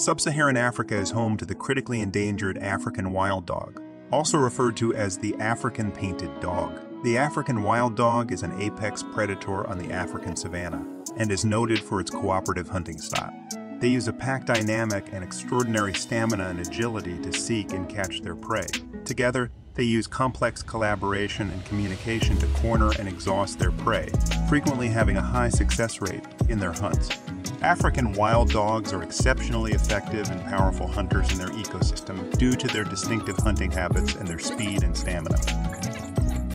Sub-Saharan Africa is home to the critically endangered African wild dog, also referred to as the African painted dog. The African wild dog is an apex predator on the African savanna and is noted for its cooperative hunting style. They use a pack dynamic and extraordinary stamina and agility to seek and catch their prey. Together, they use complex collaboration and communication to corner and exhaust their prey, frequently having a high success rate in their hunts. African wild dogs are exceptionally effective and powerful hunters in their ecosystem due to their distinctive hunting habits and their speed and stamina.